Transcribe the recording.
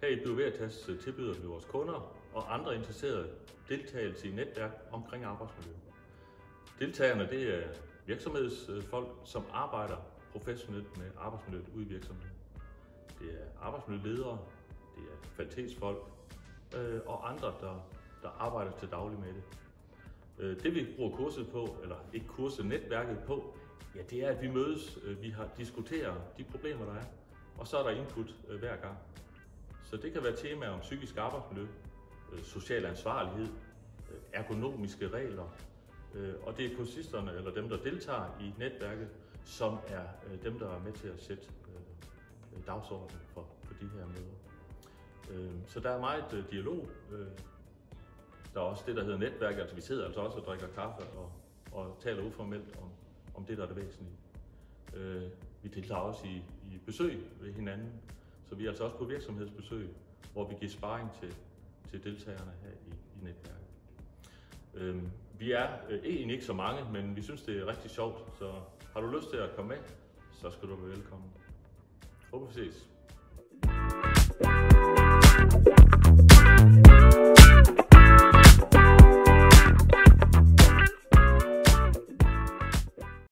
Her i Biovertas tilbyder vi vores kunder og andre interesserede deltagelse i netværk omkring arbejdsmiljø. Deltagerne det er virksomhedsfolk, som arbejder professionelt med arbejdsmiljøet ude i virksomheden. Det er arbejdsmiljøledere, det er kvalitetsfolk øh, og andre, der, der arbejder til daglig med det. Øh, det vi bruger kurset på, eller ikke kurset, netværket på, ja det er at vi mødes, øh, vi har diskuterer de problemer der er, og så er der input øh, hver gang. Så det kan være temaer om psykisk arbejdsmiljø, øh, social ansvarlighed, øh, ergonomiske regler, øh, og det er kursisterne, eller dem, der deltager i netværket, som er dem, der er med til at sætte dagsordenen for, for de her møder. Så der er meget dialog. Der er også det, der hedder netværk, altså vi sidder altså også og drikker kaffe og, og taler uformelt om, om det, der er det væsentlige. Vi deltager også i, i besøg ved hinanden, så vi er altså også på virksomhedsbesøg, hvor vi giver sparring til, til deltagerne her i, i netværket. Øhm, vi er øh, egentlig ikke så mange, men vi synes, det er rigtig sjovt, så har du lyst til at komme med, så skal du være velkommen. Håber vi ses.